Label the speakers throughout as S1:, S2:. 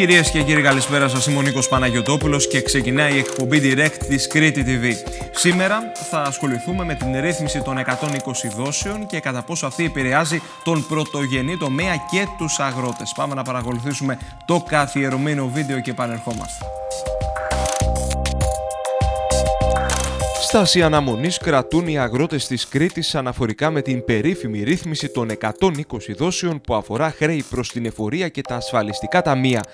S1: Κυρίες και κύριοι καλησπέρα σας, είμαι ο Νίκος Παναγιωτόπουλος και ξεκινάει η εκπομπή Direct της Κρήτη TV. Σήμερα θα ασχοληθούμε με την ρύθμιση των 120 δόσεων και κατά πόσο αυτή επηρεάζει τον πρωτογενή τομέα και τους αγρότες. Πάμε να παρακολουθήσουμε το καθιερωμένο βίντεο και επανερχόμαστε. Στάση αναμονής κρατούν οι αγρότες της Κρήτης αναφορικά με την περίφημη ρύθμιση των 120 δόσεων που αφορά χρέη προς την εφορία και τα ασφαλιστικά ταμεία.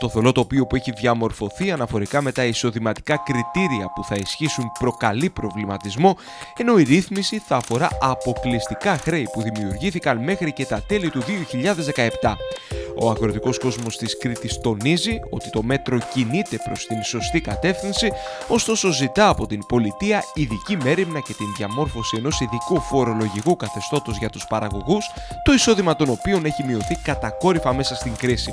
S1: Το θολό τοπίο που έχει διαμορφωθεί αναφορικά με τα εισοδηματικά κριτήρια που θα ισχύσουν προκαλεί προβληματισμό, ενώ η ρύθμιση θα αφορά αποκλειστικά χρέη που δημιουργήθηκαν μέχρι και τα τέλη του 2017. Ο αγροτικός κόσμος της Κρήτης τονίζει ότι το μέτρο κινείται προς την σωστή κατεύθυνση, ωστόσο ζητά από την πολιτεία ειδική μέρημνα και την διαμόρφωση ενός ειδικού φορολογικού καθεστώτος για τους παραγωγούς, το εισόδημα των οποίων έχει μειωθεί κατακόρυφα μέσα στην κρίση.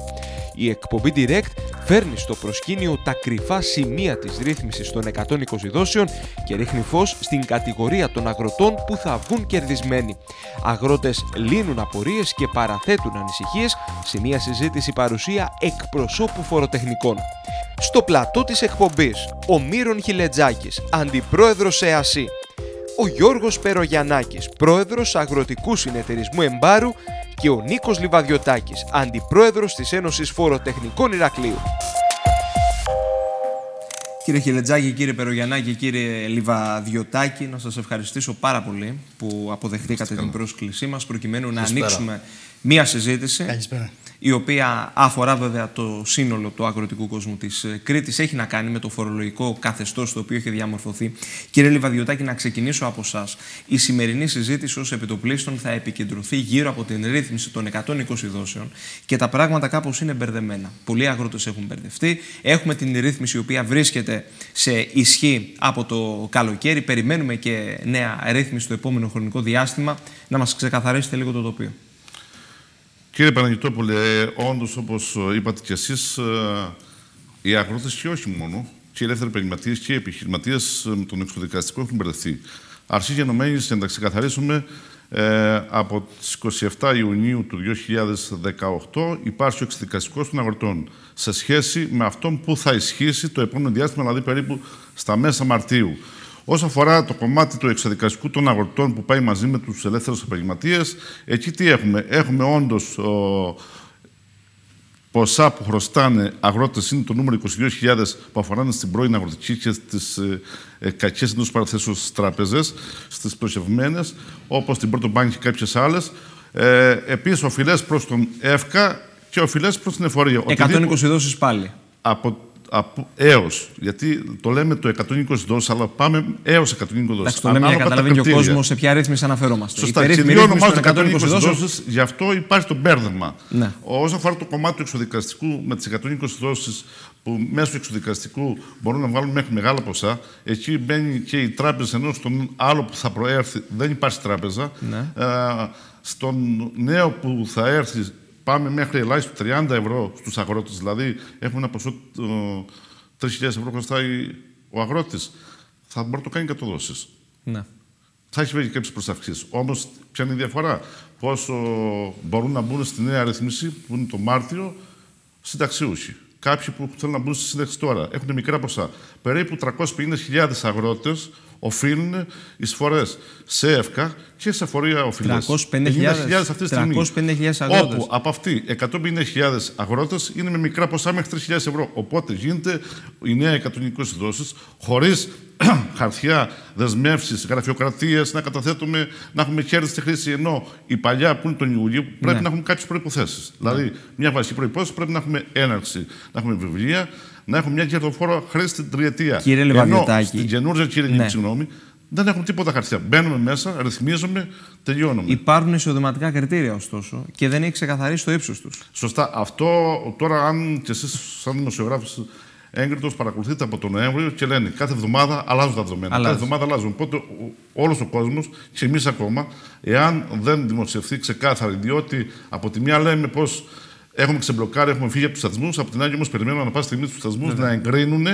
S1: Η εκπομπή Direct φέρνει στο προσκήνιο τα κρυφά σημεία της ρύθμισης των 120 δόσεων και ρίχνει φως στην κατηγορία των αγροτών που θα βγουν κερδισμένοι. Αγρότες λύνουν απορίες και παραθέτουν ανησυχίες σε μια συζήτηση παρουσία εκπροσώπου φοροτεχνικών. Στο πλατό της εκπομπής, ο Μύρον Χιλετζάκης, αντιπρόεδρος ΕΑΣΥ, ο Γιώργος Περογιαννάκης, πρόεδρος Αγροτικού Συνεταιρισμού Εμπάρου και ο Νίκος Λιβαδιωτάκης, αντιπρόεδρος της Ένωσης Φοροτεχνικών Ηρακλείου. Κύριε Χιλετζάκη, κύριε Περογιαννάκη, κύριε Λιβαδιωτάκη, να σας ευχαριστήσω πάρα πολύ που αποδεχτήκατε την πρόσκλησή μας προκειμένου να ανοίξουμε μία συζήτηση.
S2: Καλησπέρα
S1: η οποία αφορά βέβαια το σύνολο του αγροτικού κόσμου της ε, Κρήτης. Έχει να κάνει με το φορολογικό καθεστώς το οποίο έχει διαμορφωθεί. Κύριε Λιβαδιωτάκη, να ξεκινήσω από εσά. Η σημερινή συζήτηση ως επιτοπλίστων θα επικεντρωθεί γύρω από την ρύθμιση των 120 δόσεων και τα πράγματα κάπως είναι μπερδεμένα. Πολλοί αγρότες έχουν μπερδευτεί. Έχουμε την ρύθμιση η οποία βρίσκεται σε ισχύ από το καλοκαίρι. Περιμένουμε και νέα ρύθμιση το επόμενο χρονικό διάστημα. Να μας ξεκαθαρίσετε λίγο το τοπίο.
S3: Κύριε Παναγιτόπουλε, όντως όπως είπατε κι εσείς, ε, οι αγρότες και όχι μόνο, και οι ελεύθεροι επαγγελματίες και οι επιχειρηματίες με τον εξοδικαστικό έχουν μπερδευτεί. Αρχή γενομένης, για να τα ξεκαθαρίσουμε, ε, από τις 27 Ιουνίου του 2018 υπάρχει ο εξοδικαστικό των αγροτών σε σχέση με αυτόν που θα ισχύσει το επόμενο διάστημα, δηλαδή περίπου στα μέσα Μαρτίου. Όσο αφορά το κομμάτι του εξαδικαστικού των αγροτών που πάει μαζί με τους ελεύθερους επαγγελματίες, εκεί τι έχουμε; Έχουμε όντως ο, ποσά που χρωστάνε αγρότες είναι το νούμερο 22.000 που αφοράνε στην πρώην αγροτική και στις ε, ε, κακές εντός παραθέσεως στις τράπεζες, στις προσευμένες, όπως την Πρώτο Μπάνκ και κάποιες άλλες. Ε, επίσης, οφειλές προς τον ΕΦΚΑ και οφειλές προς την εφορία.
S1: 120 δόσεις πάλι.
S3: Από έως. Γιατί το λέμε το 120 δόσεις, αλλά πάμε έως 120 δόσεις.
S1: το λέμε για να καταλαβαίνει και ο κόσμος σε ποια ρύθμιση αναφερόμαστε.
S3: Σωστά. Και δύο ονομάζονται 120 δόσει, γι' αυτό υπάρχει το μπέρδεμα.
S1: Ναι.
S3: Όσον αφορά το κομμάτι του εξοδικαστικού με τις 120 δόσεις που μέσω του εξοδικαστικού μπορούν να βγάλουν μέχρι μεγάλα ποσά, εκεί μπαίνει και η τράπεζα ενώ στον άλλο που θα προέρθει δεν υπάρχει τράπεζα.
S1: Ναι.
S3: Ε, στον νέο που θα έρθει πάμε μέχρι ελάχιστο 30 ευρώ στους αγρότες. Δηλαδή, έχουμε ένα ποσό 3.000 ευρώ χρωστάει ο αγρότης. Θα μπορεί να το κάνει κατοδόσεις.
S1: Ναι.
S3: Θα έχει βέβαια κάποιες προσαυξήσει. Όμως, ποια είναι η διαφορά; Πόσο μπορούν να μπουν στη νέα ρυθμίση, που είναι το Μάρτιο, συνταξιούχοι. Κάποιοι που θέλουν να μπουν στη σύνταξη τώρα έχουν μικρά ποσά. Περίπου 350.000 αγρότες οφείλουν εισφορές σε ΕΦΚΑ και σε φορεία οφειλές.
S1: 350.000 αυτή τη στιγμή. 350.000 αγρότες.
S3: Όπου από αυτοί 150.000 αγρότες είναι με μικρά ποσά μέχρι 3.000 ευρώ. Οπότε γίνεται η νέα 120 δόσεις χωρίς χαρτιά, δεσμεύσεις, γραφειοκρατίες, να καταθέτουμε, να έχουμε κέρδη στη χρήση. Ενώ η παλιά που είναι τον Ιούλιο πρέπει ναι. να έχουμε κάποιες προποθέσει. Ναι. Δηλαδή, μια βασική προπόθεση πρέπει να έχουμε έναρξη, να έχουμε βιβλία, να έχουμε μια κερδοφόρα χρήση στην τριετία.
S1: Κύριε Λεβαδιωτάκη.
S3: Στην καινούργια κύριε ναι. συγγνώμη, δεν έχουμε τίποτα χαρτιά. Μπαίνουμε μέσα, ρυθμίζουμε, τελειώνουμε.
S1: Υπάρχουν εισοδηματικά κριτήρια, ωστόσο, και δεν έχει ξεκαθαρίσει το ύψος τους.
S3: Σωστά. Αυτό τώρα, αν και εσείς, σαν δημοσιογράφος έγκριτος, παρακολουθείτε από τον Νοέμβριο και λένε κάθε εβδομάδα αλλάζουν τα δεδομένα. Κάθε εβδομάδα αλλάζουν. Οπότε όλος ο κόσμος και εμείς ακόμα, εάν δεν δημοσιευθεί ξεκάθαρη, διότι από τη μια λέμε πως Έχουμε ξεμπλοκάρει, έχουμε φύγει από τους σταθμούς. Από την άλλη, όμως, περιμένουμε να πάση στιγμή τους σταθμούς να εγκρίνουν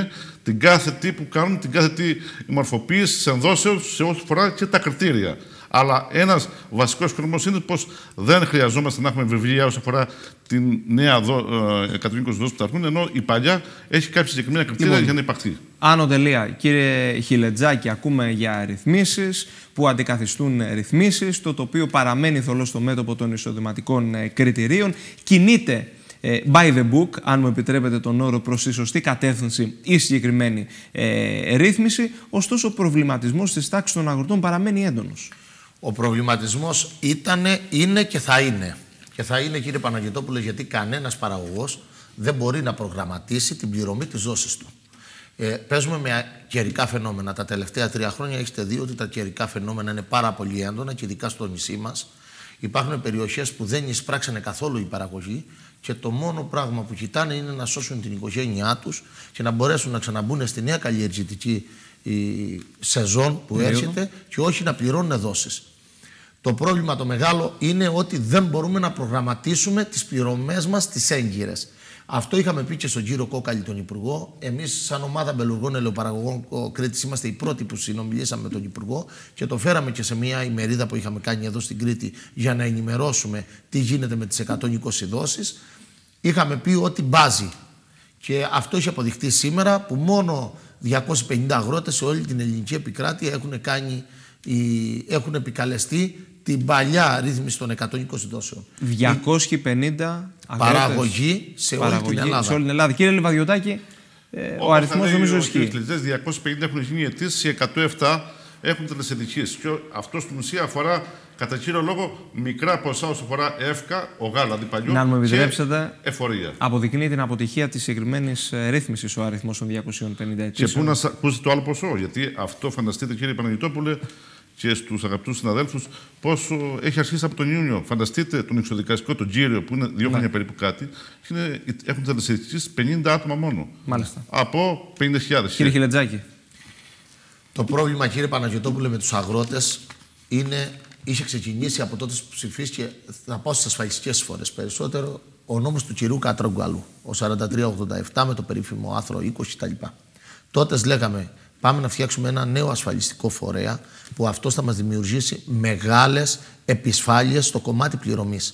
S3: την κάθε τι που κάνουν, την κάθε τι μορφοποίηση της ενδόσεως σε ό,τι φορά και τα κριτήρια. Αλλά ένας βασικός χρόνο είναι πως δεν χρειαζόμαστε να έχουμε βιβλία όσο αφορά την νέα δο, ε, 120 δόση που θα έρθουν, ενώ η παλιά έχει κάποια συγκεκριμένα κριτήρια λοιπόν, για να υπαρχθεί.
S1: Άνω τελεία. Κύριε Χιλετζάκη, ακούμε για ρυθμίσεις που αντικαθιστούν ρυθμίσεις, το οποίο παραμένει θολό στο μέτωπο των εισοδηματικών ε, κριτηρίων. Κινείται ε, by the book, αν μου επιτρέπετε τον όρο, προς τη σωστή κατεύθυνση ή συγκεκριμένη ε, ρύθμιση, ωστόσο ο προβληματισμός της τάξης των αγροτών παραμένει έντονος.
S2: Ο προβληματισμός ήταν, είναι και θα είναι. Και θα είναι, κύριε Παναγιώτοπουλε, γιατί κανένας παραγωγός δεν μπορεί να προγραμματίσει την πληρωμή της δόσης του. Ε, παίζουμε με καιρικά φαινόμενα. Τα τελευταία τρία χρόνια έχετε δει ότι τα καιρικά φαινόμενα είναι πάρα πολύ έντονα και ειδικά στο νησί μας. Υπάρχουν περιοχές που δεν εισπράξανε καθόλου η παραγωγή και το μόνο πράγμα που κοιτάνε είναι να σώσουν την οικογένειά τους και να μπορέσουν να ξαναμπούν στη νέα καλλιεργητική σεζόν που έρχεται και όχι να πληρώνουν δόσεις. Το πρόβλημα το μεγάλο είναι ότι δεν μπορούμε να προγραμματίσουμε τις πληρωμές μας τις έγκυρες. Αυτό είχαμε πει και στον κύριο Κόκαλη, τον Υπουργό. Εμείς, σαν ομάδα μπελουργών ελαιοπαραγωγών Κρήτης, είμαστε οι πρώτοι που συνομιλήσαμε με τον Υπουργό και το φέραμε και σε μια ημερίδα που είχαμε κάνει εδώ στην Κρήτη για να ενημερώσουμε τι γίνεται με τις 120 δόσει. Είχαμε πει ότι μπάζει. Και αυτό έχει αποδειχτεί σήμερα που μόνο 250 αγρότες σε όλη την ελληνική επικράτεια έχουν, κάνει, έχουν επικαλεστεί την παλιά ρύθμιση των 120 δόσεων.
S1: 250
S2: παραγωγή σε όλη την Ελλάδα.
S1: Σε όλη την Ελλάδα. Κύριε Λεβαδιωτάκη, ε, ο αριθμός νομίζω ισχύει.
S3: 250 έχουν γίνει αιτήσει, 107 έχουν τελεσυνδικίε. Και αυτό στην ουσία αφορά κατά κύριο λόγο μικρά ποσά όσο αφορά εύκα, ο γάλα αντιπαλιού
S1: Να μου επιτρέψετε,
S3: εφορία.
S1: Αποδεικνύει την αποτυχία της συγκεκριμένης ε, ρύθμισης ο αριθμός των 250 αιτήσεων.
S3: Και πού να ακούσετε το άλλο ποσό, γιατί αυτό φανταστείτε κύριε Παναγιτόπουλε, και στους αγαπητούς συναδέλφους πόσο έχει αρχίσει από τον Ιούνιο. Φανταστείτε τον εξοδικαστικό, τον Τζίριο, που είναι δύο ναι. χρόνια περίπου κάτι, είναι, έχουν τελεσυνδικήσει 50 άτομα μόνο.
S1: Μάλιστα.
S3: Από 50.000.
S1: Κύριε Χιλετζάκη.
S2: Το πρόβλημα, κύριε Παναγιωτόπουλε, με τους αγρότες είναι. Είχε ξεκινήσει από τότε που ψηφίστηκε, θα πω στις ασφαλιστικές φορές περισσότερο, ο νόμος του κυρίου Κατραγκουαλού, ο 4387 με το περίφημο άθρο 20 κτλ. Τότε λέγαμε Πάμε να φτιάξουμε ένα νέο ασφαλιστικό φορέα που αυτός θα μας δημιουργήσει μεγάλες επισφάλειες στο κομμάτι πληρωμής.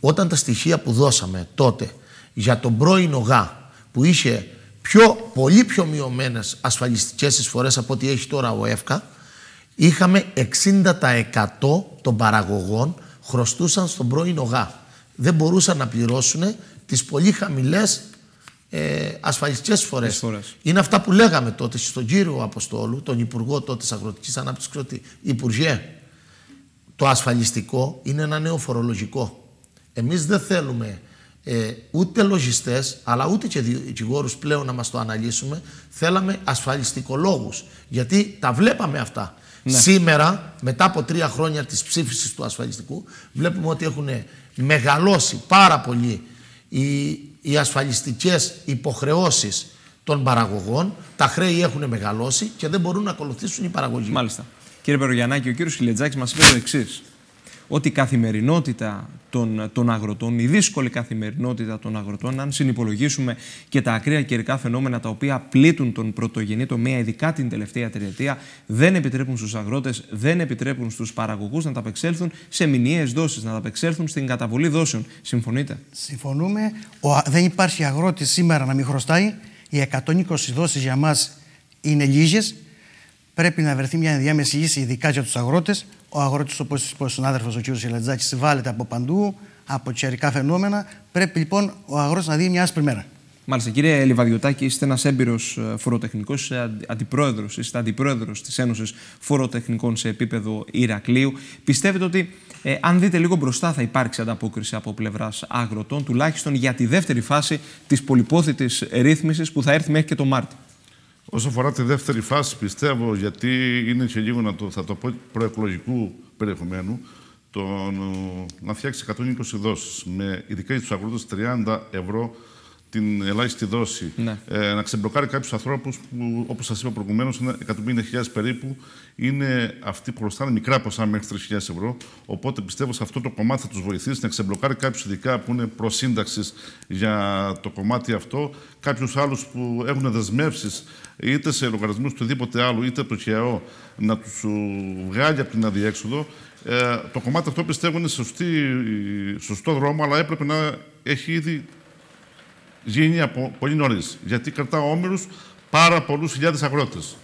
S2: Όταν τα στοιχεία που δώσαμε τότε για τον πρώην ΟΓΑ που είχε πιο, πολύ πιο μειωμένες ασφαλιστικές εισφορές από ό,τι έχει τώρα ο ΕΦΚΑ, είχαμε 60% των παραγωγών χρωστούσαν στον πρώην ΟΓΑ. Δεν μπορούσαν να πληρώσουν τις πολύ χαμηλές ε, ασφαλιστικές φορές. Είναι αυτά που λέγαμε τότε στον κύριο Αποστόλου, τον Υπουργό τότε της Αγροτικής Ανάπτυξης, ότι Υπουργέ, το ασφαλιστικό είναι ένα νέο φορολογικό. Εμείς δεν θέλουμε ε, ούτε λογιστές, αλλά ούτε και δικηγόρους πλέον να μας το αναλύσουμε. Θέλαμε ασφαλιστικολόγους, γιατί τα βλέπαμε αυτά. Ναι. Σήμερα, μετά από τρία χρόνια της ψήφισης του ασφαλιστικού, βλέπουμε ότι έχουν μεγαλώσει πάρα πολύ οι, οι ασφαλιστικές υποχρεώσεις των παραγωγών, τα χρέη έχουν μεγαλώσει και δεν μπορούν να ακολουθήσουν οι παραγωγοί.
S1: Μάλιστα. Κύριε Περογιαννάκη, ο κύριος Χιλετζάκης μας είπε το εξής ότι η καθημερινότητα των, των αγροτών, η δύσκολη καθημερινότητα των αγροτών, αν συνυπολογίσουμε και τα ακραία καιρικά φαινόμενα τα οποία πλήττουν τον πρωτογενή τομέα, ειδικά την τελευταία τριετία, δεν επιτρέπουν στους αγρότες, δεν επιτρέπουν στους παραγωγούς να τα απεξέλθουν σε μηνιαίες δόσεις, να τα απεξέλθουν στην καταβολή δόσεων. Συμφωνείτε;
S4: Συμφωνούμε. Ο, δεν υπάρχει αγρότης σήμερα να μην χρωστάει. Οι 120 δόσεις για μας είναι λίγες. Πρέπει να βρεθεί μια ενδιάμεση λύση, ειδικά για τους αγρότες, ο αγρότη, όπως είπε ο συνάδελφος ο κ. Σιλατζάκη, βάλετε από παντού, από τσερικά φαινόμενα. Πρέπει λοιπόν ο αγρότη να δει μια άσπρη μέρα.
S1: Μάλιστα. Κύριε Λιβαδιωτάκη, είστε ένας έμπειρος ε, φοροτεχνικός, είστε αντιπρόεδρος, είστε αντιπρόεδρος της Ένωσης Φοροτεχνικών σε επίπεδο Ηρακλείου. Πιστεύετε ότι ε, αν δείτε λίγο μπροστά θα υπάρξει ανταπόκριση από πλευράς αγροτών, τουλάχιστον για τη δεύτερη φάση της πολυπόθητης ρύθμισης που θα έρθει μέχρι και το Μάρτιο;
S3: Όσο αφορά τη δεύτερη φάση, πιστεύω, γιατί είναι και λίγο να το, θα το πω προεκλογικού περιεχομένου, τον, να φτιάξει 120 δόσεις, με ειδικά για τους αγρότες 30 ευρώ την ελάχιστη δόση,
S1: Ναι.
S3: ε, να ξεμπλοκάρει κάποιους ανθρώπους που, όπως σας είπα προηγουμένως, 150.000 περίπου είναι αυτοί που χρωστάνε μικρά ποσά μέχρι 3.000 ευρώ. Οπότε πιστεύω σε αυτό το κομμάτι θα τους βοηθήσει να ξεμπλοκάρει κάποιους ειδικά που είναι προ σύνταξη για το κομμάτι αυτό, κάποιους άλλους που έχουν δεσμεύσεις είτε σε λογαριασμούς του οτιδήποτε άλλου, είτε από το ΚΕΑΟ, να τους βγάλει από την αδιέξοδο. Ε, το κομμάτι αυτό πιστεύω είναι σωστή, σωστό δρόμο, αλλά έπρεπε να έχει ήδη γίνει από πολύ νωρίς. Γιατί κρατά όμοιρους πάρα πολλούς χιλιάδες αγρότες.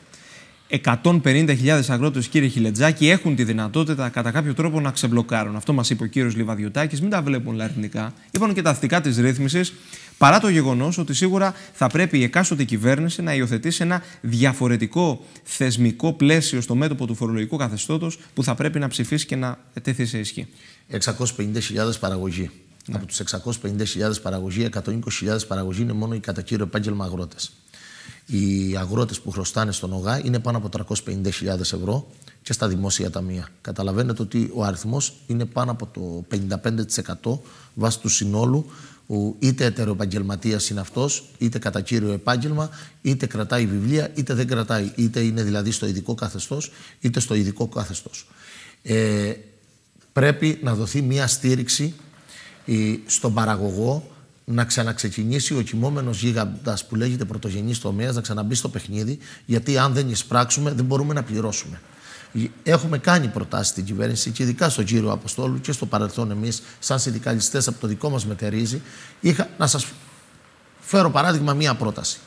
S1: 150.000 αγρότες, κύριε Χιλετζάκη, έχουν τη δυνατότητα κατά κάποιο τρόπο να ξεμπλοκάρουν. Αυτό μας είπε ο κύριος Λιβαδιωτάκης. Μην τα βλέπουν όλα αρνητικά. Είπαν και τα θετικά της ρύθμισης, παρά το γεγονός ότι σίγουρα θα πρέπει η εκάστοτε κυβέρνηση να υιοθετήσει ένα διαφορετικό θεσμικό πλαίσιο στο μέτωπο του φορολογικού καθεστώτος που θα πρέπει να ψηφίσει και να τεθεί σε ισχύ.
S2: 650.000 παραγωγή. Από τους 650.000 παραγωγή, 120.000 παραγωγή είναι μόνο οι κατά κύριο επάγγελμα αγρότες. Οι αγρότες που χρωστάνε στον ΟΓΑ είναι πάνω από 350.000 ευρώ και στα δημόσια ταμεία. Καταλαβαίνετε ότι ο αριθμός είναι πάνω από το 55% βάσει του συνόλου που είτε ετεροεπαγγελματίας είναι αυτός, είτε κατά κύριο επάγγελμα, είτε κρατάει βιβλία, είτε δεν κρατάει. Είτε είναι δηλαδή στο ειδικό καθεστώς, είτε στο ειδικό καθεστώς. Ε, πρέπει να δοθεί μια στήριξη ε, στον παραγωγό να ξαναξεκινήσει ο κοιμόμενος γίγαντας που λέγεται πρωτογενής τομέας, να ξαναμπεί στο παιχνίδι, γιατί αν δεν εισπράξουμε δεν μπορούμε να πληρώσουμε. Έχουμε κάνει προτάσεις στην κυβέρνηση και ειδικά στον κύριο Αποστόλου και στο παρελθόν εμείς, σαν συνδικαλιστές από το δικό μας μετερίζει. Είχα, να σας φέρω παράδειγμα μία πρόταση.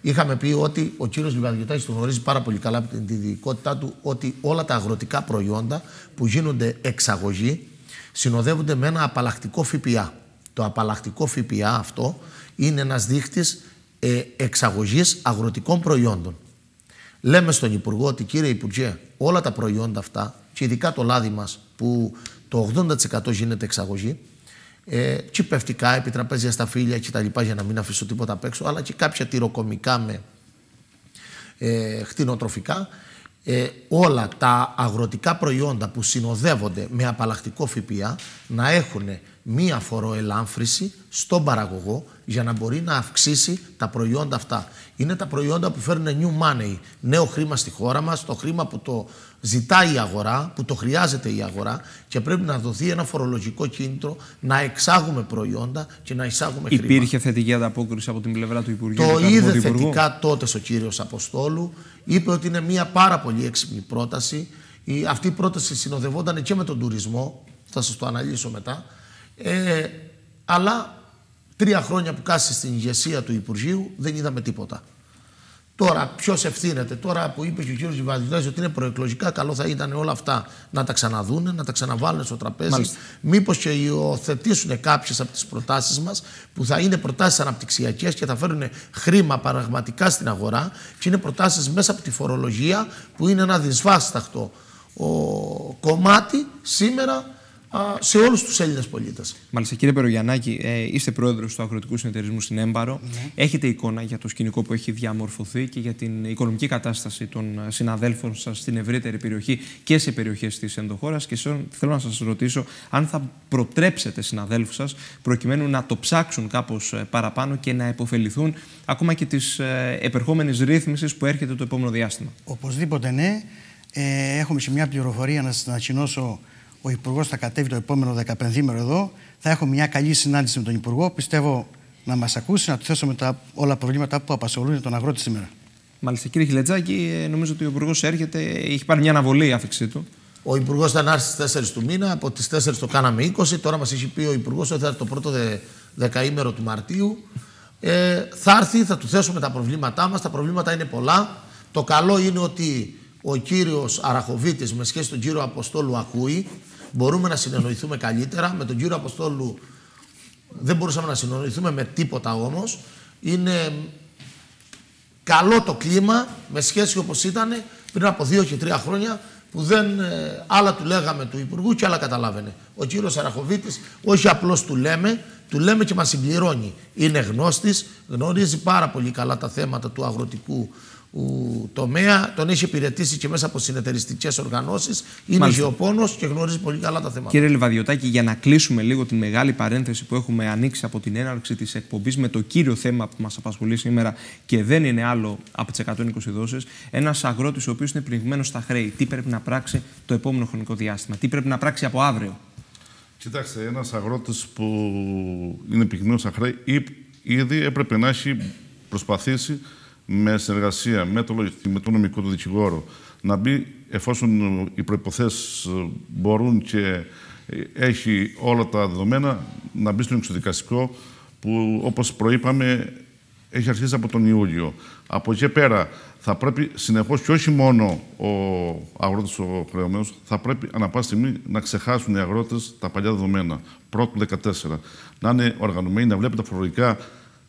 S2: Είχαμε πει ότι ο κύριος Λιβαδιωτάκης το γνωρίζει πάρα πολύ καλά από την ειδικότητά του ότι όλα τα αγροτικά προϊόντα που γίνονται εξαγωγή συνοδεύονται με ένα απαλλακτικό ΦΠΑ. Το απαλλακτικό ΦΠΑ αυτό είναι ένας δείχτης ε, εξαγωγής αγροτικών προϊόντων. Λέμε στον Υπουργό ότι κύριε Υπουργέ, όλα τα προϊόντα αυτά και ειδικά το λάδι μας που το 80% γίνεται εξαγωγή, ε, τσιπευτικά, επιτραπέζια στα φίλια κτλ. για να μην αφήσω τίποτα απ' έξω, αλλά και κάποια τυροκομικά με ε, χτινοτροφικά, ε, όλα τα αγροτικά προϊόντα που συνοδεύονται με απαλλακτικό ΦΠΑ να έχουν μία φοροελάμφρυση στον παραγωγό για να μπορεί να αυξήσει τα προϊόντα αυτά. Είναι τα προϊόντα που φέρνουν new money, νέο χρήμα στη χώρα μας, το χρήμα που το ζητάει η αγορά, που το χρειάζεται η αγορά και πρέπει να δοθεί ένα φορολογικό κίνητρο να εξάγουμε προϊόντα και να εισάγουμε χρήμα.
S1: Υπήρχε θετική ανταπόκριση από την πλευρά του Υπουργείου.
S2: Το
S1: και του
S2: είδε
S1: Πρωθυπουργού;
S2: θετικά τότε ο κύριος Αποστόλου. Είπε ότι είναι μια πάρα πολύ έξυπνη πρόταση. Η, αυτή η πρόταση συνοδευόταν και με τον τουρισμό. Θα σας το αναλύσω μετά. Ε, αλλά τρία χρόνια που κάθισε στην ηγεσία του Υπουργείου δεν είδαμε τίποτα. Τώρα, ποιος ευθύνεται, τώρα που είπε και ο κ. Βαδιδάκη ότι είναι προεκλογικά, καλό θα ήταν όλα αυτά να τα ξαναδούνε, να τα ξαναβάλουν στο τραπέζι. Μήπως και υιοθετήσουν κάποιες από τις προτάσεις μας που θα είναι προτάσεις αναπτυξιακές και θα φέρουν χρήμα πραγματικά στην αγορά και είναι προτάσεις μέσα από τη φορολογία που είναι ένα δυσβάσταχτο ο, κομμάτι σήμερα α, σε όλους τους Έλληνες πολίτες.
S1: Μάλιστα, κύριε Περογιαννάκη, ε, είστε πρόεδρος του Αγροτικού Συνεταιρισμού στην Έμπαρο. Έχετε εικόνα για το σκηνικό που έχει διαμορφωθεί και για την οικονομική κατάσταση των ε, συναδέλφων σας στην ευρύτερη περιοχή και σε περιοχές της ενδοχώρας; Και σε- θέλω να σας ρωτήσω αν θα προτρέψετε συναδέλφους σας προκειμένου να το ψάξουν κάπως παραπάνω και να επωφεληθούν ακόμα και της επερχόμενης ρύθμισης που έρχεται το επόμενο διάστημα.
S4: Οπωσδήποτε ναι. Ε, έχουμε και μια πληροφορία να σας ανακοινώσω. Ο Υπουργός θα κατέβει το επόμενο 15 μέρο εδώ. Θα έχω μια καλή συνάντηση με τον Υπουργό. Πιστεύω να μας ακούσει, να του θέσουμε τα, όλα τα προβλήματα που απασχολούν τον αγρότη σήμερα.
S1: Μάλιστα, κύριε Χιλετζάκη, ε, νομίζω ότι ο Υπουργός έρχεται, έχει πάρει μια αναβολή η άφηξή του.
S2: Ο Υπουργός ήταν άρθει στις 4 του μήνα, από τις 4 το κάναμε 20. Τώρα μας έχει πει ο Υπουργός ότι θα έρθει το πρώτο δε, δεκαήμερο του Μαρτίου. Ε, θα έρθει, θα του θέσουμε τα προβλήματά μας. Τα προβλήματα είναι πολλά. Το καλό είναι ότι ο κύριος Αραχοβίτης με σχέση τον κύριο Αποστόλου ακούει. Μπορούμε να συνεννοηθούμε καλύτερα. Με τον κύριο Αποστόλου δεν μπορούσαμε να συνεννοηθούμε με τίποτα όμως. Είναι καλό το κλίμα με σχέση όπως ήταν πριν από δύο και τρία χρόνια που δεν, ε, άλλα του λέγαμε του Υπουργού και άλλα καταλάβαινε. Ο κύριος Αραχοβίτης όχι απλώς του λέμε, του λέμε και μας συμπληρώνει. Είναι γνώστης, γνωρίζει πάρα πολύ καλά τα θέματα του αγροτικού τομέα, τον έχει υπηρετήσει και μέσα από συνεταιριστικές οργανώσεις. Είναι γεωπόνο και γνωρίζει πολύ καλά τα θέματα.
S1: Κύριε Λιβαδιωτάκη, για να κλείσουμε λίγο τη μεγάλη παρένθεση που έχουμε ανοίξει από την έναρξη της εκπομπής με το κύριο θέμα που μας απασχολεί σήμερα και δεν είναι άλλο από τις 120 δόσεις, ένας αγρότης ο οποίος είναι πνιγμένος στα χρέη, τι πρέπει να πράξει το επόμενο χρονικό διάστημα, τι πρέπει να πράξει από αύριο;
S3: Κοιτάξτε, ένας αγρότης που είναι πνιγμένο στα χρέη ήδη έπρεπε να έχει προσπαθήσει με συνεργασία με το, με το νομικό του δικηγόρο να μπει εφόσον οι προϋποθέσεις ε, μπορούν και ε, έχει όλα τα δεδομένα να μπει στο εξοδικαστικό που όπως προείπαμε έχει αρχίσει από τον Ιούλιο. Από εκεί πέρα θα πρέπει συνεχώς και όχι μόνο ο αγρότης ο χρεωμένος, θα πρέπει ανά πάση στιγμή να ξεχάσουν οι αγρότες τα παλιά δεδομένα. Πρώτο 14. Να είναι οργανωμένοι, να βλέπουν τα φορολογικά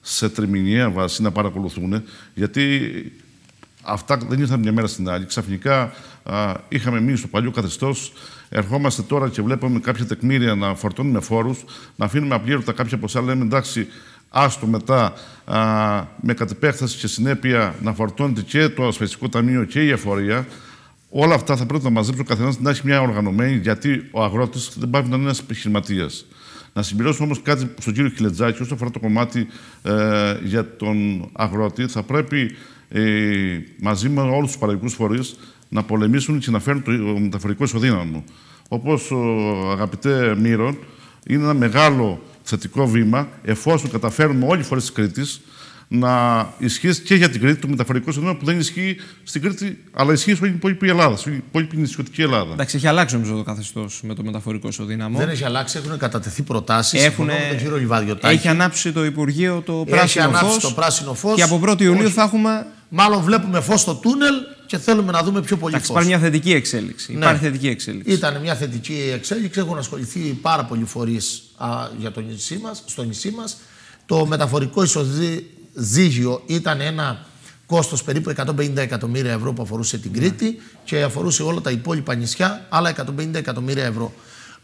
S3: σε τριμηνιαία βάση να παρακολουθούν, γιατί αυτά δεν ήρθαν μια μέρα στην άλλη. Ξαφνικά α, είχαμε μείνει στο παλιό καθεστώς. Ερχόμαστε τώρα και βλέπουμε κάποια τεκμήρια να φορτώνουμε φόρους, να αφήνουμε απλήρωτα κάποια ποσά. Λέμε εντάξει, άστο μετά α, με κατ' επέκταση και συνέπεια να φορτώνεται και το ασφαλιστικό ταμείο και η εφορία. Όλα αυτά θα πρέπει να μαζέψει ο καθένας να έχει μια οργανωμένη, γιατί ο αγρότης δεν πάει να είναι ένας επιχειρηματίας. Να συμπληρώσω όμως κάτι στον κύριο Κιλετζάκη, όσο αφορά το κομμάτι ε, για τον αγρότη, θα πρέπει ε, μαζί με όλους τους παραγωγικούς φορείς να πολεμήσουν και να φέρουν το μεταφορικό ισοδύναμο. Όπως αγαπητέ Μύρον, είναι ένα μεγάλο θετικό βήμα εφόσον καταφέρουμε όλοι οι φορέ της Κρήτης να ισχύει και για την Κρήτη το μεταφορικό σύστημα που δεν ισχύει στην Κρήτη, αλλά ισχύει στην υπόλοιπη Ελλάδα, στην υπόλοιπη νησιωτική Ελλάδα.
S1: Εντάξει, έχει αλλάξει νομίζω το καθεστώς με το μεταφορικό ισοδύναμο.
S2: Δεν έχει αλλάξει, έχουν κατατεθεί προτάσεις. Έχουν...
S1: Έχει ανάψει το Υπουργείο το πράσινο φω.
S2: το πράσινο φως.
S1: Και από 1η Ιουλίου θα έχουμε.
S2: Μάλλον βλέπουμε φως στο τούνελ και θέλουμε να δούμε πιο πολύ φως.
S1: Υπάρχει μια θετική εξέλιξη. Ναι. Υπάρχει θετική εξέλιξη.
S2: Ήταν μια θετική εξέλιξη. Έχουν ασχοληθεί πάρα πολλοί φορείς για το νησί μας, στο νησί μας. Το μεταφορικό εισοδή, ζύγιο ήταν ένα κόστος περίπου 150 εκατομμύρια ευρώ που αφορούσε την Κρήτη και αφορούσε όλα τα υπόλοιπα νησιά, άλλα 150 εκατομμύρια ευρώ.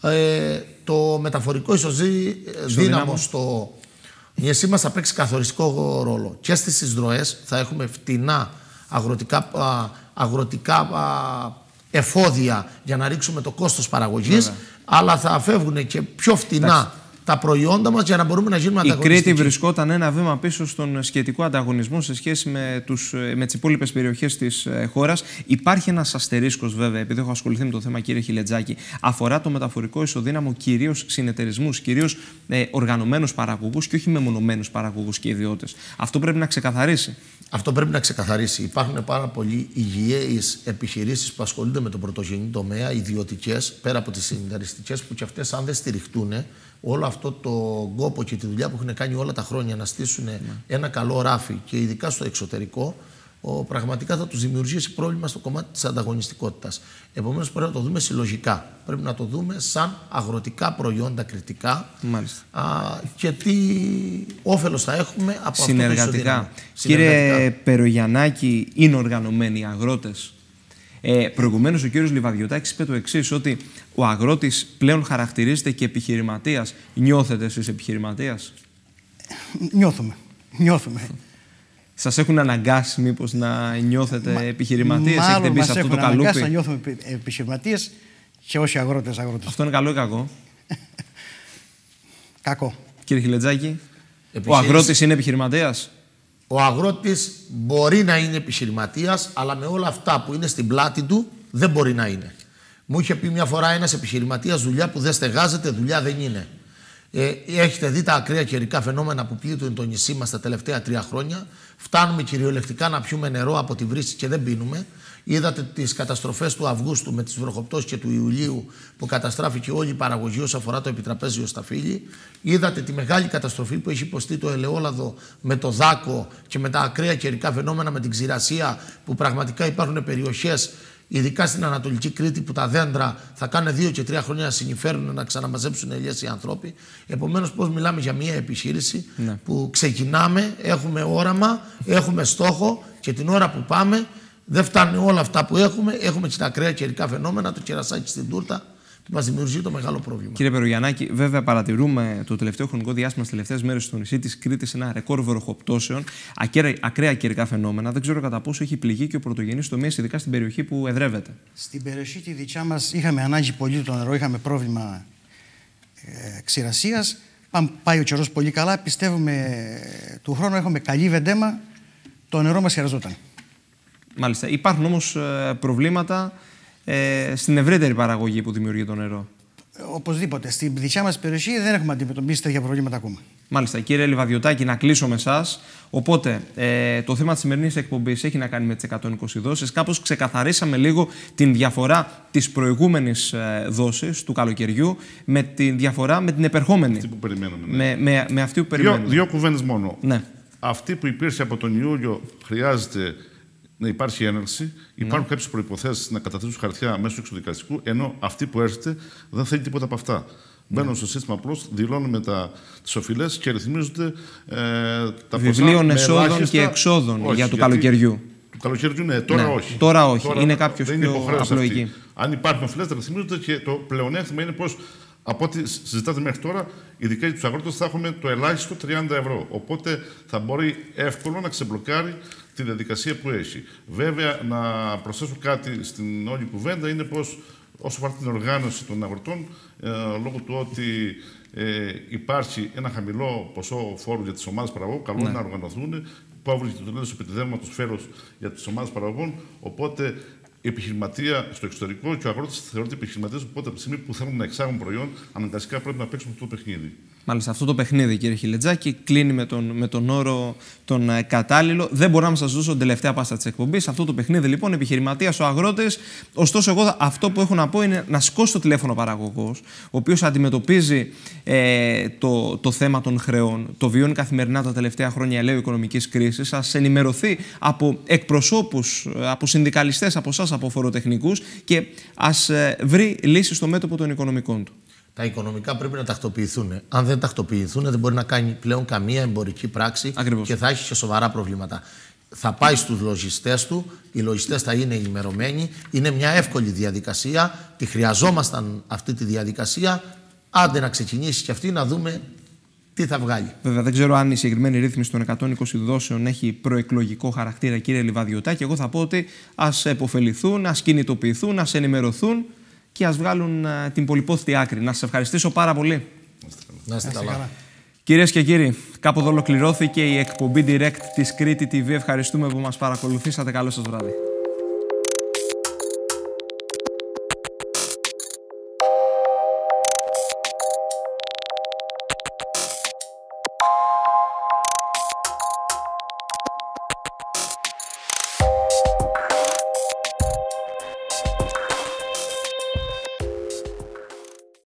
S2: Ε, το μεταφορικό ισοζύ δύναμο στο νησί μας θα παίξει καθοριστικό ρόλο. Και στις εισδροές θα έχουμε φτηνά αγροτικά, αγροτικά εφόδια για να ρίξουμε το κόστος παραγωγής, αλλά θα φεύγουν και πιο φτηνά τα προϊόντα μας για να μπορούμε να γίνουμε ανταγωνιστικοί.
S1: Η Κρήτη βρισκόταν ένα βήμα πίσω στον σχετικό ανταγωνισμό σε σχέση με, τους, με τις υπόλοιπες περιοχές της ε, χώρας. Υπάρχει ένας αστερίσκος, βέβαια, επειδή έχω ασχοληθεί με το θέμα, κύριε Χιλετζάκη, αφορά το μεταφορικό ισοδύναμο κυρίως συνεταιρισμούς, κυρίως ε, οργανωμένους παραγωγούς και όχι μεμονωμένους παραγωγούς και ιδιώτες. Αυτό πρέπει να ξεκαθαρίσει.
S2: Αυτό πρέπει να ξεκαθαρίσει. Υπάρχουν πάρα πολλοί υγιείς επιχειρήσεις που ασχολούνται με τον πρωτογενή τομέα, ιδιωτικές, πέρα από τις συνεταιριστικέ, που και αυτές, αν δεν στηριχτούν, όλο αυτό το κόπο και τη δουλειά που έχουν κάνει όλα τα χρόνια να στήσουν ναι. ένα καλό ράφι και ειδικά στο εξωτερικό, ο, πραγματικά θα τους δημιουργήσει πρόβλημα στο κομμάτι της ανταγωνιστικότητας. Επομένως, πρέπει να το δούμε συλλογικά. Πρέπει να το δούμε σαν αγροτικά προϊόντα κριτικά Α, και τι όφελος θα έχουμε από
S1: Συνεργατικά.
S2: αυτό το
S1: Κύριε Περογιαννάκη, είναι οργανωμένοι οι αγρότες; Ε, Προηγουμένως, ο κύριος Λιβαδιωτάκης είπε το εξής, ότι ο αγρότης πλέον χαρακτηρίζεται και επιχειρηματίας. Νιώθετε εσείς επιχειρηματίας;
S4: Νιώθουμε. Νιώθουμε.
S1: Σας έχουν αναγκάσει μήπως να νιώθετε επιχειρηματίες, έχετε μπει σε αυτό το καλούπι; Μάλλον
S4: να νιώθουμε επιχειρηματίες και όχι αγρότες. αγρότες.
S1: Αυτό είναι καλό ή κακό;
S4: κακό.
S1: Κύριε Χιλετζάκη, ο αγρότης είναι επιχειρηματίας;
S2: Ο αγρότης μπορεί να είναι επιχειρηματίας, αλλά με όλα αυτά που είναι στην πλάτη του δεν μπορεί να είναι. Μου είχε πει μια φορά ένας επιχειρηματίας δουλειά που δεν στεγάζεται, δουλειά δεν είναι. Ε, έχετε δει τα ακραία καιρικά φαινόμενα που πλήττουν το νησί μας τα τελευταία τρία χρόνια; Φτάνουμε κυριολεκτικά να πιούμε νερό από τη βρύση και δεν πίνουμε. Είδατε τις καταστροφές του Αυγούστου με τις βροχοπτώσεις και του Ιουλίου που καταστράφηκε όλη η παραγωγή όσον αφορά το επιτραπέζιο σταφύλι. Είδατε τη μεγάλη καταστροφή που έχει υποστεί το ελαιόλαδο με το δάκο και με τα ακραία καιρικά φαινόμενα με την ξηρασία που πραγματικά υπάρχουν περιοχές ειδικά στην Ανατολική Κρήτη που τα δέντρα θα κάνουν δύο και τρία χρόνια να συνειφέρουν να ξαναμαζέψουν ελιέ οι άνθρωποι. Επομένως, πώς μιλάμε για μια επιχείρηση ναι. που ξεκινάμε, έχουμε όραμα, έχουμε στόχο και την ώρα που πάμε δεν φτάνουν όλα αυτά που έχουμε. Έχουμε και τα ακραία καιρικά φαινόμενα, το κερασάκι στην τούρτα μας δημιουργεί το μεγάλο πρόβλημα.
S1: Κύριε Περογιαννάκη, βέβαια παρατηρούμε το τελευταίο χρονικό διάστημα στις τελευταίες μέρες στο νησί της Κρήτη ένα ρεκόρ βροχοπτώσεων, ακραία, ακραία καιρικά φαινόμενα. Δεν ξέρω κατά πόσο έχει πληγεί και ο πρωτογενής τομέας, ειδικά στην περιοχή που εδρεύεται.
S4: Στην περιοχή τη δικιά μας είχαμε ανάγκη πολύ το νερό, είχαμε πρόβλημα ε, ξηρασίας. Πάει ο καιρός πολύ καλά. Πιστεύουμε ε, του χρόνου έχουμε καλή βεντέμα. Το νερό μας χρειαζόταν.
S1: Μάλιστα. Υπάρχουν όμως ε, προβλήματα ε, στην ευρύτερη παραγωγή που δημιουργεί το νερό.
S4: Οπωσδήποτε. Στην δικιά μας περιοχή δεν έχουμε αντιμετωπίσει τέτοια προβλήματα ακόμα.
S1: Μάλιστα. Κύριε Λιβαδιωτάκη, να κλείσω με εσάς. Οπότε, ε, το θέμα της σημερινής εκπομπής έχει να κάνει με τις 120 δόσεις. Κάπως ξεκαθαρίσαμε λίγο την διαφορά της προηγούμενης ε, δόσης του καλοκαιριού με τη διαφορά με την επερχόμενη.
S3: Αυτή που περιμένουμε. Ναι.
S1: Με, με, με αυτή που περιμένουμε.
S3: Δύο, δύο κουβέντες μόνο.
S1: Ναι.
S3: Αυτή που υπήρξε από τον Ιούλιο χρειάζεται να υπάρχει έναρξη. Υπάρχουν ναι. κάποιες προποθέσει να καταθέσουν χαρτιά μέσω του εξωδικαστικού, ενώ αυτή που έρχεται δεν θέλει τίποτα από αυτά. Ναι. Μπαίνουν στο σύστημα απλώς, δηλώνουμε τις οφειλές και ρυθμίζονται ε, τα
S1: Βιβλίων εσόδων ελάχιστα... και εξόδων
S3: όχι,
S1: για του καλοκαιριού.
S3: Του καλοκαιριού, ναι, τώρα ναι. όχι.
S1: Τώρα όχι. Τώρα είναι κάποιος πιο απλοϊκή.
S3: Αν υπάρχουν οφειλές, θα ρυθμίζονται και το πλεονέκτημα είναι πως από ό,τι συζητάτε μέχρι τώρα, ειδικά για τους αγρότες, θα έχουμε το ελάχιστο 30 ευρώ. Οπότε θα μπορεί εύκολο να ξεμπλοκάρει τη διαδικασία που έχει. Βέβαια, να προσθέσω κάτι στην όλη κουβέντα είναι πως όσο αφορά την οργάνωση των αγροτών, ε, λόγω του ότι ε, υπάρχει ένα χαμηλό ποσό φόρου για τις ομάδες παραγωγών, καλό είναι ναι. να οργανωθούν. Που και το τέλος επιτεδέματο φέρου για τις ομάδες παραγωγών. Οπότε η επιχειρηματία στο εξωτερικό και ο αγρότης θεωρείται επιχειρηματίας. Οπότε από τη στιγμή που θέλουν να εξάγουν προϊόν, αναγκαστικά πρέπει να παίξουν αυτό το παιχνίδι.
S1: Μάλιστα, αυτό το παιχνίδι, κύριε Χιλετζάκη, κλείνει με τον, με τον όρο τον ε, κατάλληλο. Δεν μπορώ να σας δώσω την τελευταία πάσα της εκπομπής. Αυτό το παιχνίδι, λοιπόν, επιχειρηματίας ο αγρότης. Ωστόσο, εγώ αυτό που έχω να πω είναι να σηκώσει το τηλέφωνο παραγωγός, ο οποίος αντιμετωπίζει ε, το, το θέμα των χρεών, το βιώνει καθημερινά τα τελευταία χρόνια ελαίου οικονομικής κρίσης, α ενημερωθεί από εκπροσώπους, από συνδικαλιστές, από εσάς, από φοροτεχνικούς και ας ε, βρει λύσεις στο μέτωπο των οικονομικών του
S2: τα οικονομικά πρέπει να τακτοποιηθούν. Αν δεν τακτοποιηθούν, δεν μπορεί να κάνει πλέον καμία εμπορική πράξη
S1: Ακριβώς.
S2: και θα έχει και σοβαρά προβλήματα. Θα πάει στους λογιστές του, οι λογιστές θα είναι ενημερωμένοι. Είναι μια εύκολη διαδικασία. Τη χρειαζόμασταν αυτή τη διαδικασία. Άντε να ξεκινήσει και αυτή να δούμε τι θα βγάλει.
S1: Βέβαια, δεν ξέρω αν η συγκεκριμένη ρύθμιση των 120 δόσεων έχει προεκλογικό χαρακτήρα, κύριε Λιβαδιωτάκη. Εγώ θα πω ότι ας επωφεληθούν, ας κινητοποιηθούν, ας ενημερωθούν και ας βγάλουν την πολυπόθητη άκρη. Να σας ευχαριστήσω πάρα πολύ.
S2: Να είστε καλά.
S1: Κυρίες και κύριοι, κάπου εδώ ολοκληρώθηκε η εκπομπή Direct της Κρήτη TV. Ευχαριστούμε που μας παρακολουθήσατε. Καλό σας βράδυ.